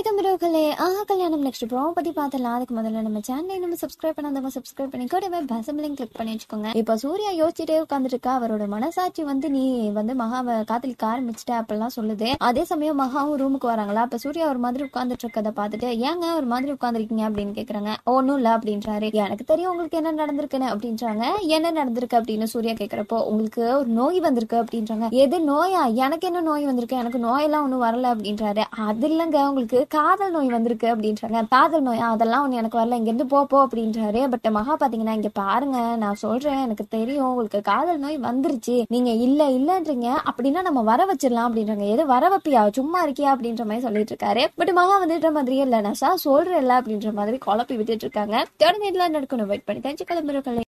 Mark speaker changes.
Speaker 1: எனக்கு நண்பர்களே உறவுகளே ஆஹா கல்யாணம் நெக்ஸ்ட் ப்ரோ பத்தி பார்த்தலாம் அதுக்கு முதல்ல நம்ம சேனலை நம்ம சப்ஸ்கிரைப் பண்ணாதவங்க சப்ஸ்கிரைப் பண்ணி கூடவே பசம்பிளையும் கிளிக் பண்ணி வச்சுக்கோங்க. இப்போ சூர்யா யோசிச்சுட்டே உட்காந்துட்டு இருக்கா அவரோட மனசாட்சி வந்து நீ வந்து மகாவை காதலிக்க ஆரம்பிச்சிட்ட அப்படிலாம் சொல்லுது. அதே சமயம் மகாவும் ரூமுக்கு வராங்களா? அப்போ சூர்யா ஒரு மாதிரி உட்காந்துட்டு இருக்கதை பார்த்துட்டு ஏங்க ஒரு மாதிரி உட்காந்துருக்கீங்க அப்படின்னு கேக்குறாங்க. ஒன்னும் இல்ல அப்படின்றாரு. எனக்கு தெரியும் உங்களுக்கு என்ன நடந்திருக்குன்னு அப்படின்றாங்க. என்ன நடந்திருக்கு? அப்படின்னு சூர்யா கேக்குறப்போ உங்களுக்கு ஒரு நோய் வந்திருக்கு அப்படின்றாங்க. எது நோயா? எனக்கு என்ன நோய் வந்திருக்கு? எனக்கு நோயெல்லாம் ஒன்றும் வரல அப்படின்றாரு. அது இல்லைங்க. உங்களுக்கு கா காதல் நோய் வந்திருக்கு அப்படின்றாங்க. காதல் நோய்? அதெல்லாம் ஒன்று எனக்கு வரல. இங்கேருந்து போ போ அப்படின்றாரு. பட் மகா பார்த்தீங்கன்னா இங்கே பாருங்க நான் சொல்கிறேன் எனக்கு தெரியும் உங்களுக்கு காதல் நோய் வந்துருச்சு. நீங்கள் இல்லை இல்லைன்றீங்க. அப்படின்னா நம்ம வர வச்சிடலாம் அப்படின்றாங்க. எது வர வைப்பியா சும்மா இருக்கியா? அப்படின்ற மாதிரி சொல்லிட்டு இருக்காரு. பட் மகா வந்துட்ட மாதிரியே இல்லை. நான் சார் சொல்றேன்ல அப்படின்ற மாதிரி குழப்பி விட்டுட்டு இருக்காங்க. தொடர்ந்து இதெல்லாம் நடக்கணும். வெயிட் பண்ணி தெரிஞ்சு கிளம்புறக்கலை